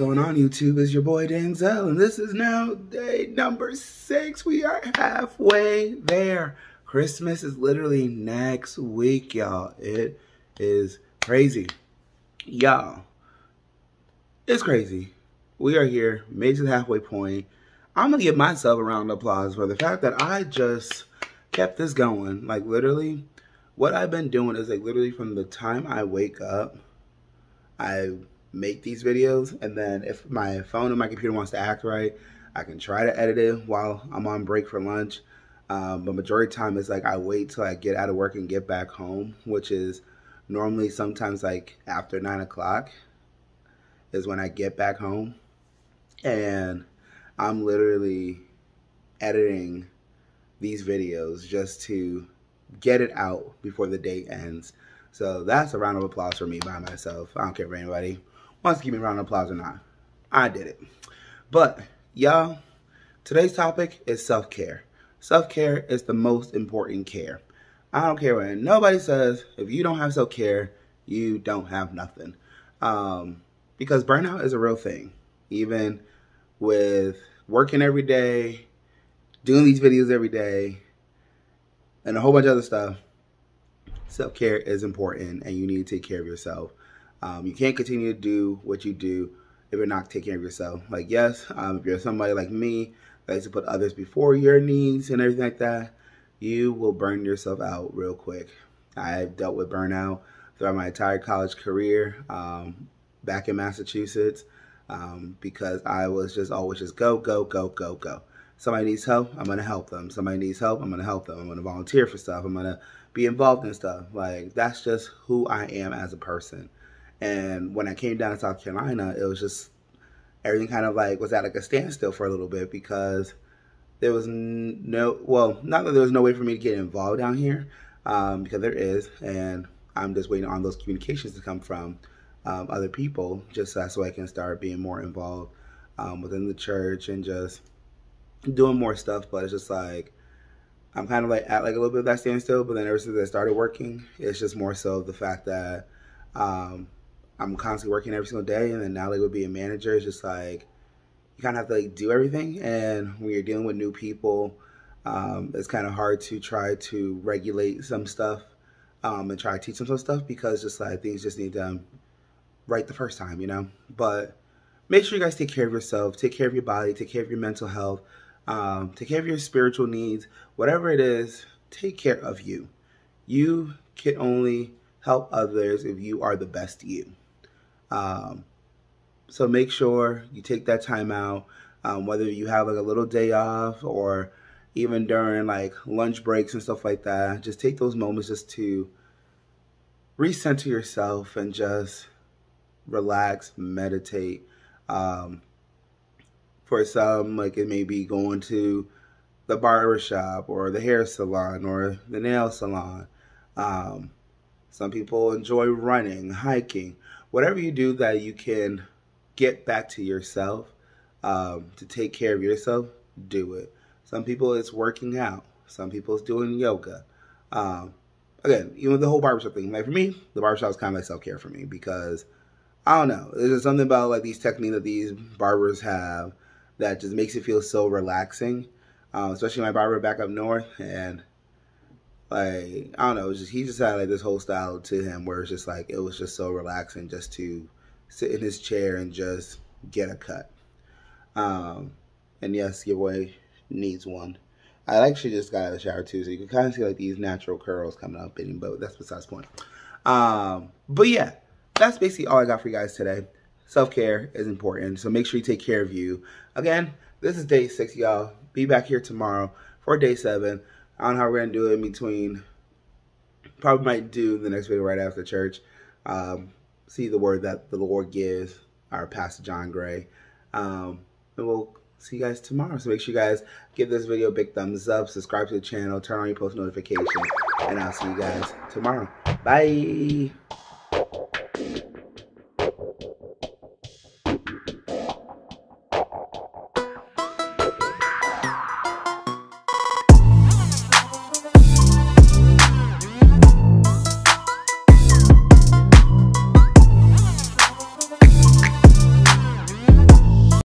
on YouTube? It's your boy Danzel, and this is now day number six. We are halfway there. Christmas is literally next week, y'all. It is crazy. Y'all, it's crazy. We are here, made to the halfway point. I'm gonna give myself a round of applause for the fact that I just kept this going. Like literally, what I've been doing is like literally from the time I wake up, I make these videos and then if my phone or my computer wants to act right, I can try to edit it while I'm on break for lunch. Um, but majority time is like I wait till I get out of work and get back home, which is normally sometimes like after nine o'clock is when I get back home. And I'm literally editing these videos just to get it out before the day ends. So that's a round of applause for me by myself. I don't care if anybody wants to give me a round of applause or not. I did it. But y'all, today's topic is self-care. Self-care is the most important care. I don't care what nobody says. If you don't have self-care, you don't have nothing. Um, because burnout is a real thing. Even with working every day, doing these videos every day, and a whole bunch of other stuff, self-care is important and you need to take care of yourself. Um, you can't continue to do what you do if you're not taking care of yourself. Like, yes, um, if you're somebody like me that likes to put others before your needs and everything like that, you will burn yourself out real quick. I've dealt with burnout throughout my entire college career um, back in Massachusetts um, because I was just always just go, go, go, go, go. Somebody needs help, I'm gonna help them. Somebody needs help, I'm gonna help them. I'm gonna volunteer for stuff. I'm gonna be involved in stuff. Like that's just who I am as a person. And when I came down to South Carolina, it was just everything kind of like was at like a standstill for a little bit because there was no well, not that there was no way for me to get involved down here um, because there is, and I'm just waiting on those communications to come from um, other people just so I can start being more involved um, within the church and just doing more stuff. But it's just like I'm kind of like at like a little bit of that standstill. But then ever since I started working, it's just more so the fact that um, I'm constantly working every single day, and then now like would be a manager. It's just like you kind of have to like do everything, and when you're dealing with new people, um, it's kind of hard to try to regulate some stuff um, and try to teach them some stuff because just like things just need to right the first time, you know. But make sure you guys take care of yourself, take care of your body, take care of your mental health, um, take care of your spiritual needs, whatever it is. Take care of you. You can only help others if you are the best you. Um, so make sure you take that time out, um, whether you have like a little day off or even during like lunch breaks and stuff like that. Just take those moments just to recenter yourself and just relax, meditate. Um, for some, like it may be going to the barber shop or the hair salon or the nail salon. Um, some people enjoy running, hiking, whatever you do that you can get back to yourself, um, to take care of yourself, do it. Some people it's working out. Some people it's doing yoga. Um, again, even the whole barbershop thing. Like for me, the barbershop is kind of like self care for me because I don't know. There's just something about like these techniques that these barbers have that just makes it feel so relaxing. Um, especially my barber back up north, and like I don't know, just he just had like this whole style to him where it's just like it was just so relaxing just to sit in his chair and just get a cut. Um, and yes, giveaway needs one. I actually just got out of the shower too, so you can kind of see like these natural curls coming up in but that's besides the point. Um, but yeah, that's basically all I got for you guys today. Self-care is important, so make sure you take care of you. Again, this is day six, y'all. Be back here tomorrow for day seven. I don't know how we're gonna do it in between. Probably might do the next video right after church. Um, see the word that the Lord gives our Pastor John Gray. Um, and we'll see you guys tomorrow. So make sure you guys give this video a big thumbs up, subscribe to the channel, turn on your post notifications, and I'll see you guys tomorrow. Bye.